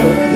Don't